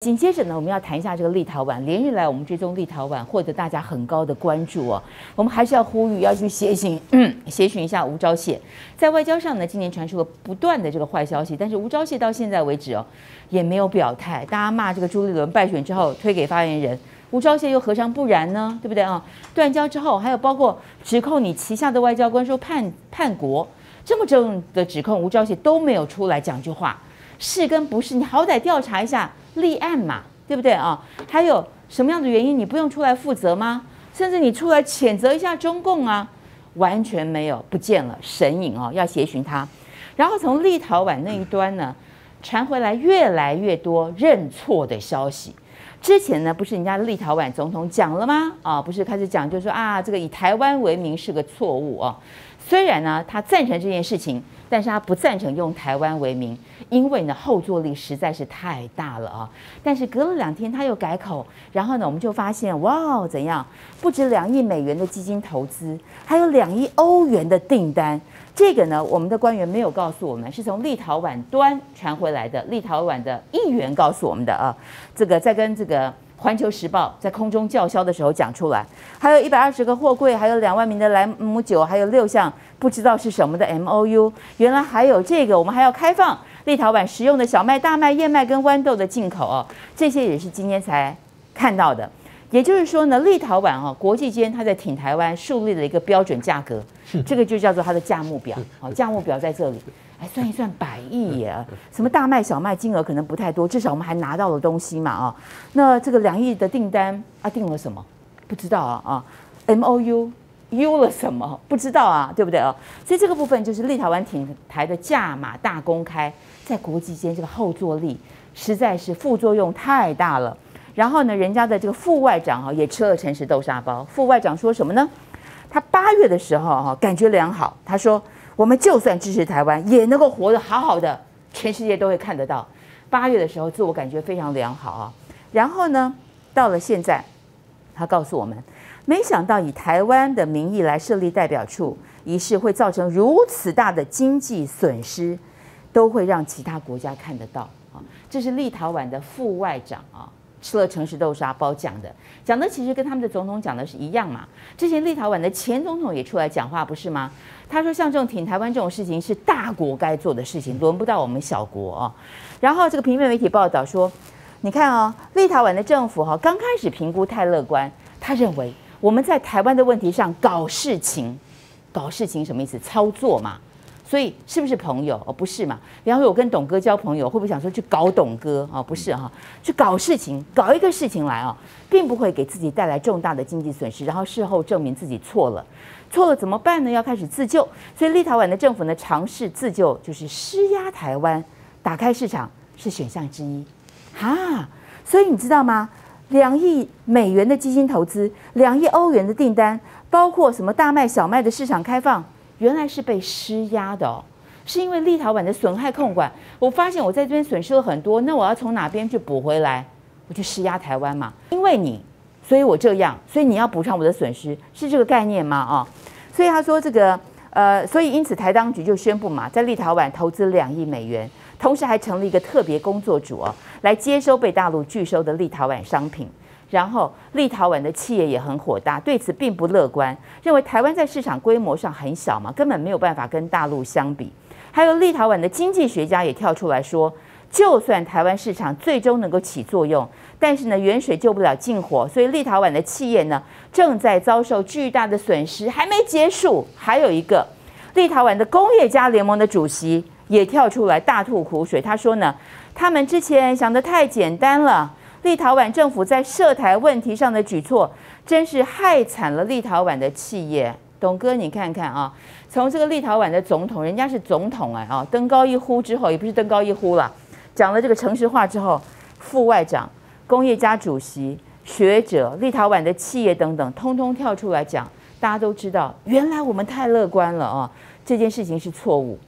紧接着呢，我们要谈一下这个立陶宛。连日来，我们追踪立陶宛，获得大家很高的关注哦。我们还是要呼吁，要去协寻，嗯，协寻一下吴钊燮。在外交上呢，今年传出了不断的这个坏消息，但是吴钊燮到现在为止哦，也没有表态。大家骂这个朱立伦败选之后推给发言人，吴钊燮又何尝不然呢？对不对啊？断交之后，还有包括指控你旗下的外交官说叛叛国，这么重的指控，吴钊燮都没有出来讲句话，是跟不是？你好歹调查一下。立案嘛，对不对啊？还有什么样的原因你不用出来负责吗？甚至你出来谴责一下中共啊，完全没有，不见了神隐哦，要协寻他。然后从立陶宛那一端呢，传回来越来越多认错的消息。之前呢，不是人家立陶宛总统讲了吗？啊，不是开始讲，就说啊，这个以台湾为名是个错误啊。虽然呢，他赞成这件事情。但是他不赞成用台湾为名，因为呢后坐力实在是太大了啊。但是隔了两天他又改口，然后呢我们就发现哇怎样，不止两亿美元的基金投资，还有两亿欧元的订单。这个呢我们的官员没有告诉我们，是从立陶宛端传回来的，立陶宛的议员告诉我们的啊。这个在跟这个。环球时报在空中叫嚣的时候讲出来，还有一百二十个货柜，还有两万名的莱姆酒，还有六项不知道是什么的 M O U。原来还有这个，我们还要开放立陶宛食用的小麦、大麦、燕麦跟豌豆的进口哦。这些也是今天才看到的。也就是说呢，立陶宛哦，国际间它在挺台湾树立了一个标准价格，这个就叫做它的价目表。好，价目表在这里。还算一算百亿耶，什么大麦小麦金额可能不太多，至少我们还拿到了东西嘛啊。那这个两亿的订单啊，订了什么？不知道啊啊。M O U U 了什么？不知道啊，对不对啊？所以这个部分就是立陶宛挺台的价码大公开，在国际间这个后坐力实在是副作用太大了。然后呢，人家的这个副外长哈也吃了诚实豆沙包。副外长说什么呢？他八月的时候哈感觉良好，他说。我们就算支持台湾，也能够活得好好的，全世界都会看得到。八月的时候，自我感觉非常良好啊。然后呢，到了现在，他告诉我们，没想到以台湾的名义来设立代表处，一事会造成如此大的经济损失，都会让其他国家看得到啊。这是立陶宛的副外长啊。吃了诚实豆沙包讲的，讲的其实跟他们的总统讲的是一样嘛。之前立陶宛的前总统也出来讲话，不是吗？他说像这种挺台湾这种事情是大国该做的事情，轮不到我们小国啊。然后这个平面媒体报道说，你看啊，立陶宛的政府哈刚开始评估太乐观，他认为我们在台湾的问题上搞事情，搞事情什么意思？操作嘛。所以是不是朋友？哦，不是嘛。比方说，我跟董哥交朋友，会不会想说去搞董哥？哦，不是哈，去搞事情，搞一个事情来啊，并不会给自己带来重大的经济损失，然后事后证明自己错了，错了怎么办呢？要开始自救。所以立陶宛的政府呢，尝试自救，就是施压台湾，打开市场是选项之一。哈，所以你知道吗？两亿美元的基金投资，两亿欧元的订单，包括什么大麦、小麦的市场开放。原来是被施压的哦，是因为立陶宛的损害控管。我发现我在这边损失了很多，那我要从哪边去补回来？我去施压台湾嘛，因为你，所以我这样，所以你要补偿我的损失，是这个概念吗？啊，所以他说这个，呃，所以因此台当局就宣布嘛，在立陶宛投资两亿美元，同时还成立一个特别工作组哦，来接收被大陆拒收的立陶宛商品。然后，立陶宛的企业也很火大，对此并不乐观，认为台湾在市场规模上很小嘛，根本没有办法跟大陆相比。还有立陶宛的经济学家也跳出来说，就算台湾市场最终能够起作用，但是呢，远水救不了近火，所以立陶宛的企业呢，正在遭受巨大的损失，还没结束。还有一个，立陶宛的工业家联盟的主席也跳出来大吐苦水，他说呢，他们之前想的太简单了。立陶宛政府在涉台问题上的举措，真是害惨了立陶宛的企业。董哥，你看看啊，从这个立陶宛的总统，人家是总统哎啊，登高一呼之后，也不是登高一呼了，讲了这个诚实话之后，副外长、工业家主席、学者、立陶宛的企业等等，通通跳出来讲，大家都知道，原来我们太乐观了啊，这件事情是错误。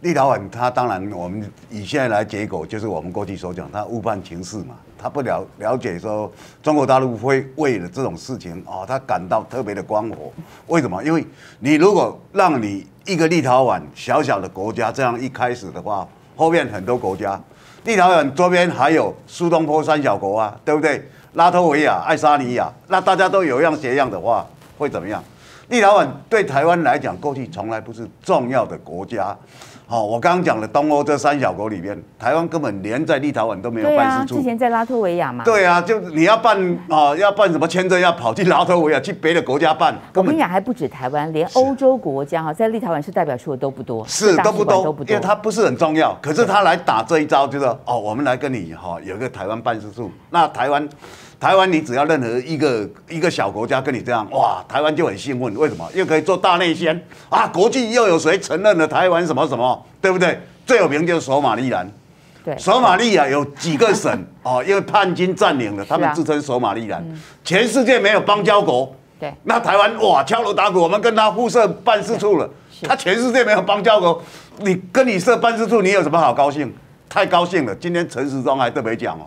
立陶宛，他当然，我们以现在来结果，就是我们过去所讲，他误判情势嘛。他不了了解说中国大陆会为了这种事情哦，他感到特别的光火。为什么？因为你如果让你一个立陶宛小小的国家这样一开始的话，后面很多国家，立陶宛周边还有苏东坡三小国啊，对不对？拉脱维亚、爱沙尼亚，那大家都有样学样的话，会怎么样？立陶宛对台湾来讲，过去从来不是重要的国家。好，我刚刚讲的东欧这三小国里面，台湾根本连在立陶宛都没有办事处。之前在拉脱维亚嘛。对啊，就你要办啊，要办什么签证，要跑去拉脱维亚去别的国家办，我跟你讲，还不止台湾，连欧洲国家哈，在立陶宛是代表处的都不多，是都不多都不，多因为。它不是很重要。可是他来打这一招，就是说哦，我们来跟你哈、有一个台湾办事处。那台湾，台湾你只要任何一个一个小国家跟你这样，哇，台湾就很兴奋。为什么？又可以做大内宣啊，国际又有谁承认了台湾什么什么，对不对？最有名就是索马利兰。对，索马利亚有几个省 哦，因为叛军占领了，他们自称索马利兰。全世界没有邦交国，对那台湾哇敲锣打鼓，我们跟他互设办事处了。他全世界没有邦交国，你跟你设办事处，你有什么好高兴？太高兴了！今天陈时中还特别讲哦，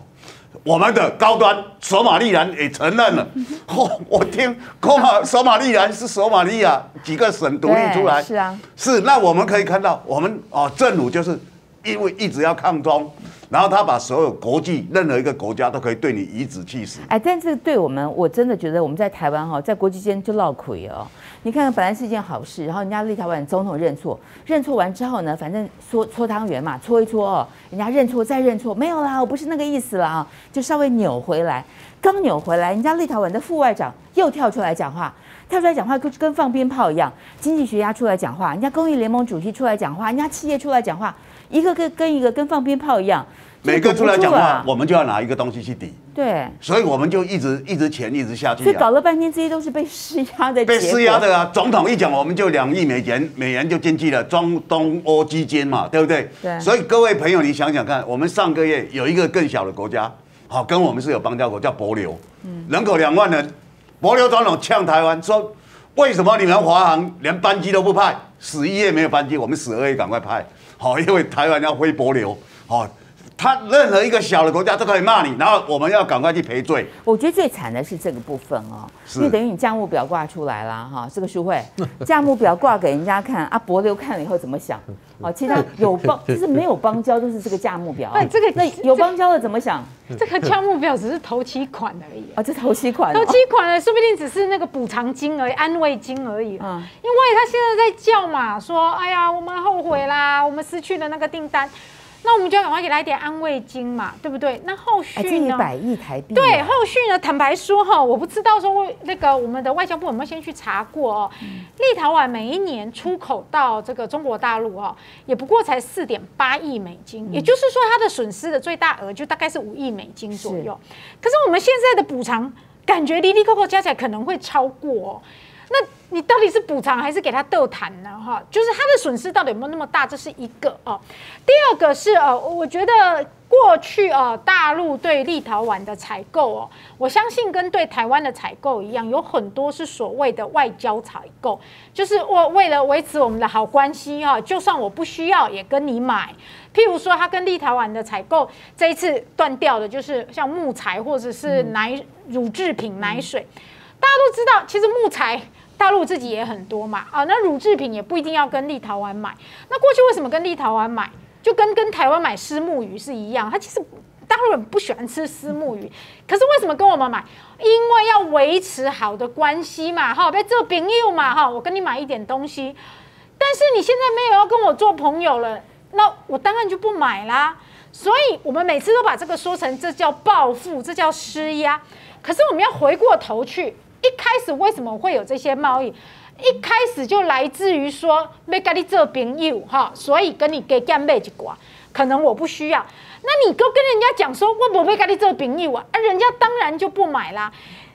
我们的高端索马利兰也承认了。哦，我听索马索马利兰是索马利亚几个省独立出来，是啊，是，那我们可以看到，我们哦，政府就是因为一直要抗中，然后他把所有国际任何一个国家都可以对你颐指气使。哎，但是对我们，我真的觉得我们在台湾哈，在国际间就闹亏哦。你看看，本来是一件好事，然后人家立陶宛总统认错，认错完之后呢，反正搓搓汤圆嘛，搓一搓哦，人家认错再认错，没有啦，我不是那个意思啦啊，就稍微扭回来。刚扭回来，人家立陶宛的副外长又跳出来讲话，跳出来讲话跟跟放鞭炮一样。经济学家出来讲话，人家公益联盟主席出来讲话，人家企业出来讲话，一个跟跟一个跟放鞭炮一样，每个出来讲话我们就要拿一个东西去抵，对。所以我们就一直一直钱一直下去所以搞啊。了半天，这些都是被施压的，被施压。的啊，总统一讲，我们就两亿美元，美元就进去了，中东欧基金嘛，对不对？对所以各位朋友，你想想看，我们上个月有一个更小的国家，好，跟我们是有邦交国，叫帛琉，人口两万人，帛琉总统呛台湾说，为什么你们华航连班机都不派？十一月没有班机，我们十二月赶快派，好，因为台湾要飞帛琉，好。他任何一个小的国家都可以骂你，然后我们要赶快去赔罪。我觉得最惨的是这个部分哦，因为等于你价目表挂出来啦，哈，这个书会 价目表挂给人家看啊，博流看了以后怎么想？哦，其他有邦就是没有邦交都是这个价目表啊，对这个那有邦交的怎么想？这个价目表只是头期款而已。啊，这头期款哦，头期款呢，说不定只是那个补偿金而已，安慰金而已。嗯因为他现在在叫嘛，说哎呀，我们后悔啦，我们失去了那个订单，那我们就要赶快给他一点安慰金嘛，对不对？那后续呢？一百亿台币，对，后续呢？坦白说哈，我不知道说那个我们的外交部有没有先去查过哦。立陶宛每一年出口到这个中国大陆哦，也不过才四点八亿美金，也就是说它的损失的最大额就大概是五亿美金左右。可是我们现在的补偿感觉离离扣扣加起来可能会超过、哦。那你到底是补偿还是给他斗谈呢？哈，就是他的损失到底有没有那么大？这是一个哦。第二个是呃，我觉得过去呃大陆对立陶宛的采购哦，我相信跟对台湾的采购一样，有很多是所谓的外交采购，就是我为了维持我们的好关系哈、就算我不需要也跟你买。譬如说，他跟立陶宛的采购这一次断掉的，就是像木材或者是奶乳制品、奶水。大家都知道，其实木材大陆自己也很多嘛，啊，那乳制品也不一定要跟立陶宛买。那过去为什么跟立陶宛买，就跟跟台湾买虱目鱼是一样？它其实大陆人不喜欢吃虱目鱼，可是为什么跟我们买？因为要维持好的关系嘛，哈，别做朋友嘛，哈，我跟你买一点东西，但是你现在没有要跟我做朋友了，那我当然就不买啦。所以我们每次都把这个说成这叫报复，这叫施压。可是我们要回过头去，一开始为什么会有这些贸易？一开始就来自于说没跟你做朋友哈，所以跟你给干买一寡，可能我不需要。那你都跟人家讲说我不会跟你做朋友啊，啊，人家当然就不买啦。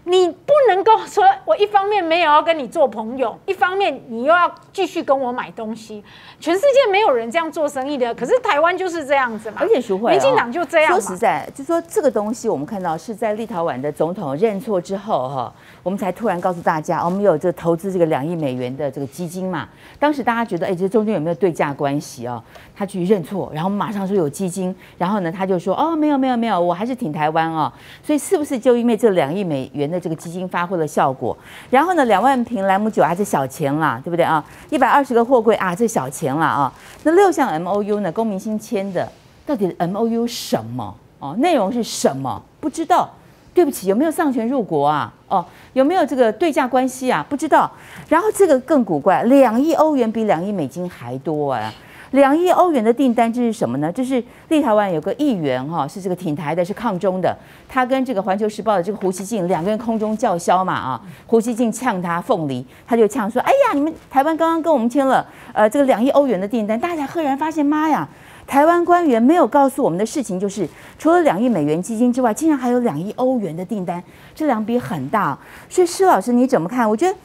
你不能够说，我一方面没有要跟你做朋友，一方面你又要继续跟我买东西。全世界没有人这样做生意的，可是台湾就是这样子嘛。而且淑慧、哦，民进党就这样。说实在，就说这个东西，我们看到是在立陶宛的总统认错之后，哈，我们才突然告诉大家，我们有这个投资这个两亿美元的这个基金嘛。当时大家觉得，哎，这中间有没有对价关系哦？他去认错，然后马上说有基金，然后呢，他就说，哦，没有没有没有，我还是挺台湾哦。所以是不是就因为这两亿美元的这个基金发挥了效果？然后呢，两万瓶莱姆酒啊，这小钱啦，对不对啊？一百二十个货柜啊，这小钱啦啊。那六项 M O U 呢，龚明鑫签的，到底 M O U 什么？哦，内容是什么？不知道。对不起，有没有丧权入国啊？哦，有没有这个对价关系啊？不知道。然后这个更古怪，两亿欧元比两亿美金还多啊！两亿欧元的订单，这是什么呢？这是立陶宛有个议员哈，是这个挺台的，是抗中的。他跟这个环球时报的这个胡锡进两个人空中叫嚣嘛啊！胡锡进呛他凤梨，他就呛说：“哎呀，你们台湾刚刚跟我们签了呃这个两亿欧元的订单，大家赫然发现，妈呀！”台湾官员没有告诉我们的事情，就是除了两亿美元基金之外，竟然还有两亿欧元的订单，这两笔很大。所以施老师你怎么看？我觉得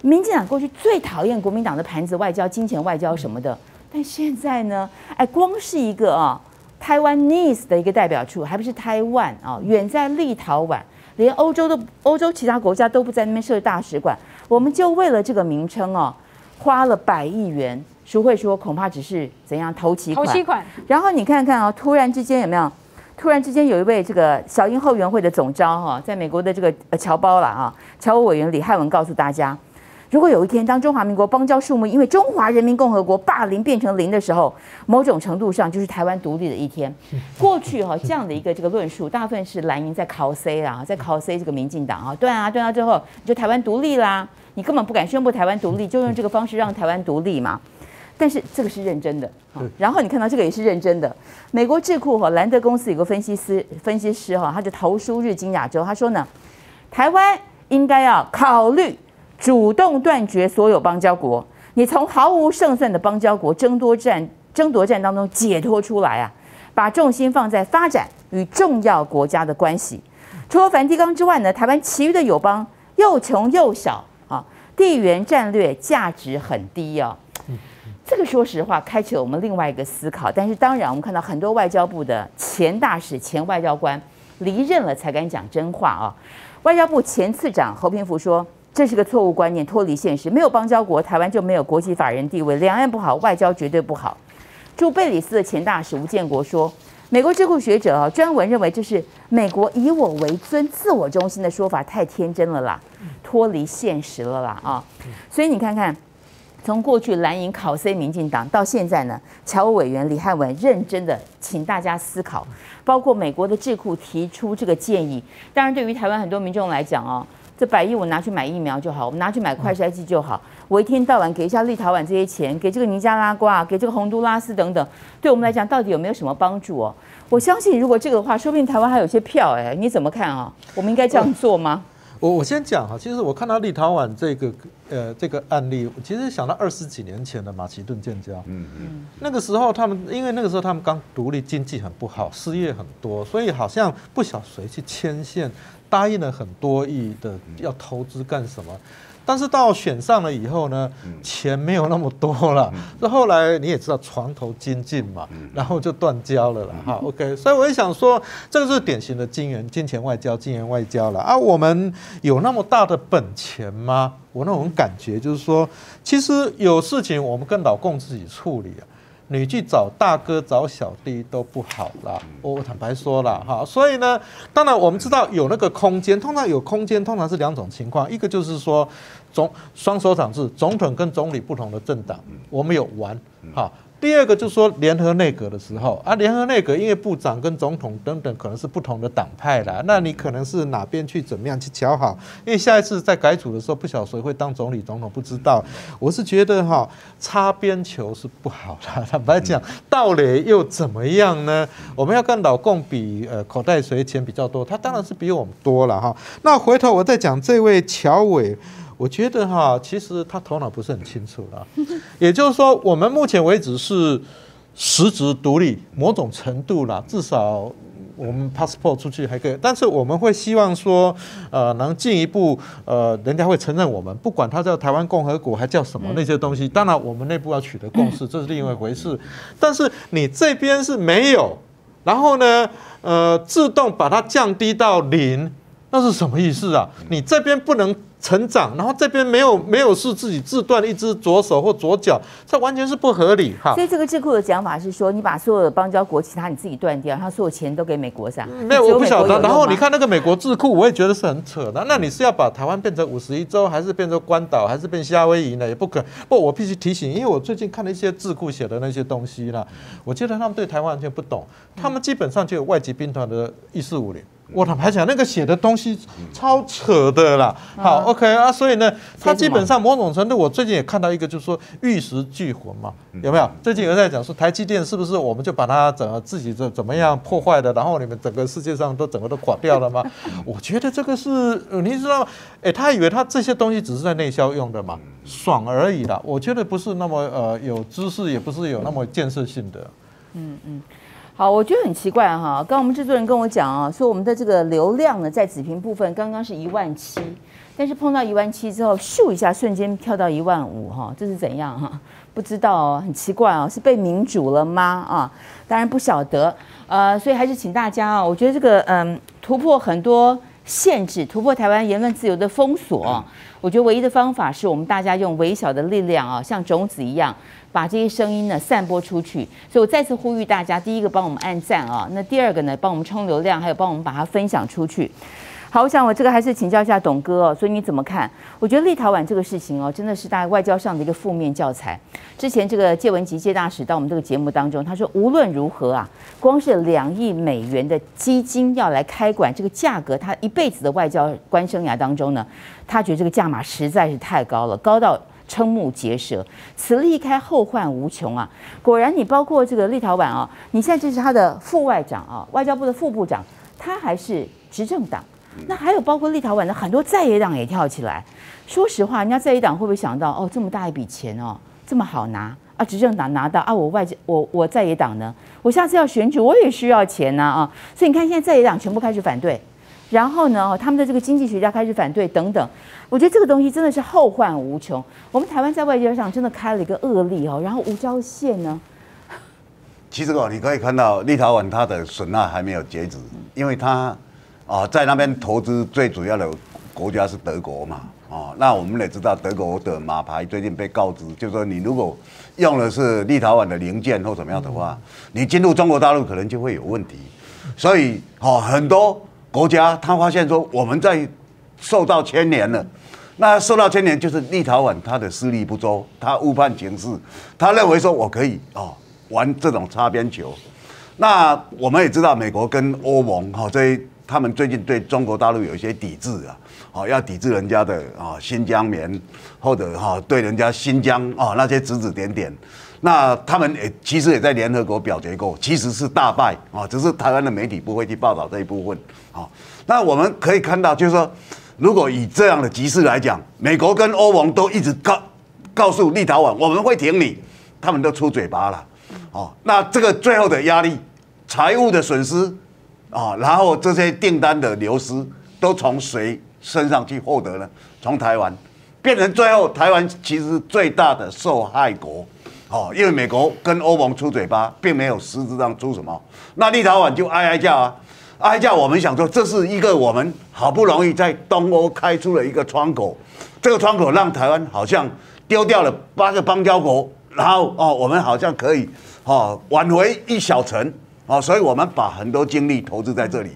民进党过去最讨厌国民党的盘子外交、金钱外交什么的，但现在呢，哎，光是一个啊，台湾 NIS 的一个代表处，还不是台湾啊，远在立陶宛，连欧洲的欧洲其他国家都不在那边设大使馆，我们就为了这个名称哦，花了百亿元。淑慧说：“恐怕只是怎样投期款，投期款。然后你看看啊，突然之间有没有？突然之间有一位这个小英后援会的总召哈，在美国的这个呃侨胞了啊，侨务委员李汉文告诉大家，如果有一天当中华民国邦交数目因为中华人民共和国霸凌变成零的时候，某种程度上就是台湾独立的一天。过去哈这样的一个这个论述，大部分是蓝营在考 C 啊，在考 C 这个民进党啊，断啊，断到，最后你就台湾独立啦，你根本不敢宣布台湾独立，就用这个方式让台湾独立嘛。”但是这个是认真的，然后你看到这个也是认真的。美国智库哈兰德公司有个分析师分析师哈，他就投书日经亚洲，他说呢，台湾应该要考虑主动断绝所有邦交国，你从毫无胜算的邦交国争夺战争夺战当中解脱出来啊，把重心放在发展与重要国家的关系。除了梵蒂冈之外呢，台湾其余的友邦又穷又小啊，地缘战略价值很低啊。这个说实话，开启了我们另外一个思考。但是当然，我们看到很多外交部的前大使、前外交官离任了才敢讲真话啊。外交部前次长侯平福说：“这是个错误观念，脱离现实。没有邦交国，台湾就没有国际法人地位。两岸不好，外交绝对不好。”驻贝里斯的前大使吴建国说：“美国智库学者啊，专文认为这是美国以我为尊、自我中心的说法，太天真了啦，脱离现实了啦啊。”所以你看看。从过去蓝营考 C 民进党到现在呢，侨务委员李汉文认真的请大家思考，包括美国的智库提出这个建议。当然，对于台湾很多民众来讲哦，这百亿我拿去买疫苗就好，我们拿去买快筛剂就好，我一天到晚给一下立陶宛这些钱，给这个尼加拉瓜，给这个洪都拉斯等等，对我们来讲到底有没有什么帮助哦？我相信如果这个的话，说不定台湾还有些票哎，你怎么看啊？我们应该这样做吗？我我先讲哈，其实我看到立陶宛这个呃这个案例，其实想到二十几年前的马其顿建交，嗯嗯，那个时候他们因为那个时候他们刚独立，经济很不好，失业很多，所以好像不晓谁去牵线，答应了很多亿的要投资干什么。但是到选上了以后呢，钱没有那么多了。这后来你也知道床头金尽嘛，然后就断交了了哈。OK，所以我也想说，这个是典型的金元金钱外交、金元外交了啊。我们有那么大的本钱吗？我那种感觉就是说，其实有事情我们跟老共自己处理啊。你去找大哥找小弟都不好了，我坦白说了哈，所以呢，当然我们知道有那个空间，通常有空间，通常是两种情况，一个就是说总双手掌制，总统跟总理不同的政党，我们有玩哈。第二个就是说联合内阁的时候啊，联合内阁因为部长跟总统等等可能是不同的党派啦，那你可能是哪边去怎么样去调好？因为下一次在改组的时候，不晓得谁会当总理总统，不知道。我是觉得哈，擦边球是不好的。坦白讲，道理又怎么样呢？我们要跟老共比，呃，口袋谁钱比较多？他当然是比我们多了哈。那回头我再讲这位乔伟。我觉得哈，其实他头脑不是很清楚了。也就是说，我们目前为止是实质独立，某种程度啦，至少我们 passport 出去还可以。但是我们会希望说，呃，能进一步，呃，人家会承认我们，不管他叫台湾共和国还叫什么那些东西。当然，我们内部要取得共识，这是另外一回事。但是你这边是没有，然后呢，呃，自动把它降低到零，那是什么意思啊？你这边不能。成长，然后这边没有没有是自己自断一只左手或左脚，这完全是不合理哈所。以这个智库的讲法是说，你把所有的邦交国其他你自己断掉，然后所有钱都给美国是吧？没有，我不晓得。然后你看那个美国智库，我也觉得是很扯的。那你是要把台湾变成五十一州，还是变成关岛，还是变夏威夷呢？也不可。不，我必须提醒，因为我最近看了一些智库写的那些东西啦，我觉得他们对台湾完全不懂，他们基本上就有外籍兵团的一四五零。我坦白讲，那个写的东西超扯的啦。好，OK 啊，所以呢，他基本上某种程度，我最近也看到一个，就是说玉石俱焚嘛，有没有？最近有人在讲说，台积电是不是我们就把它整个自己怎怎么样破坏的，然后你们整个世界上都整个都垮掉了吗？我觉得这个是，呃你知道吗？哎，他以为他这些东西只是在内销用的嘛，爽而已啦。我觉得不是那么呃有知识，也不是有那么建设性的。好，我觉得很奇怪哈。刚刚我们制作人跟我讲啊，说我们的这个流量呢，在子屏部分刚刚是一万七，但是碰到一万七之后，咻一下瞬间跳到一万五哈，这是怎样哈？不知道，很奇怪啊，是被民主了吗？啊，当然不晓得。呃，所以还是请大家啊，我觉得这个嗯，突破很多限制，突破台湾言论自由的封锁，我觉得唯一的方法是我们大家用微小的力量啊，像种子一样。把这些声音呢散播出去，所以我再次呼吁大家：第一个帮我们按赞啊，那第二个呢帮我们冲流量，还有帮我们把它分享出去。好，我想我这个还是请教一下董哥哦，所以你怎么看？我觉得立陶宛这个事情哦，真的是大家外交上的一个负面教材。之前这个谢文吉谢大使到我们这个节目当中，他说无论如何啊，光是两亿美元的基金要来开馆这个价格，他一辈子的外交官生涯当中呢，他觉得这个价码实在是太高了，高到。瞠目结舌，此例一开，后患无穷啊！果然，你包括这个立陶宛啊，你现在这是他的副外长啊，外交部的副部长，他还是执政党。那还有包括立陶宛的很多在野党也跳起来。说实话，人家在野党会不会想到哦，这么大一笔钱哦，这么好拿啊？执政党拿到啊，我外我我在野党呢，我下次要选举，我也需要钱呐啊！所以你看，现在在野党全部开始反对。然后呢，他们的这个经济学家开始反对等等，我觉得这个东西真的是后患无穷。我们台湾在外交上真的开了一个恶例哦。然后吴钊燮呢，其实哦，你可以看到立陶宛它的损害还没有截止，因为它啊在那边投资最主要的国家是德国嘛，哦，那我们也知道德国的马牌最近被告知，就是说你如果用的是立陶宛的零件或怎么样的话，你进入中国大陆可能就会有问题，所以哦很多国家他发现说我们在受到牵连了。那受到牵连就是立陶宛，他的势力不周，他误判情势，他认为说我可以哦玩这种擦边球。那我们也知道，美国跟欧盟哈，这他们最近对中国大陆有一些抵制啊，哦要抵制人家的啊新疆棉，或者哈对人家新疆啊那些指指点点。那他们也其实也在联合国表决过，其实是大败啊，只是台湾的媒体不会去报道这一部分啊。那我们可以看到，就是说。如果以这样的局势来讲，美国跟欧盟都一直告告诉立陶宛我们会挺你，他们都出嘴巴了，哦，那这个最后的压力、财务的损失啊，然后这些订单的流失，都从谁身上去获得呢？从台湾，变成最后台湾其实最大的受害国，哦，因为美国跟欧盟出嘴巴，并没有实质上出什么，那立陶宛就哀哀叫啊。哀叫我们想说，这是一个我们好不容易在东欧开出了一个窗口，这个窗口让台湾好像丢掉了八个邦交国，然后哦，我们好像可以哦挽回一小城哦，所以我们把很多精力投资在这里。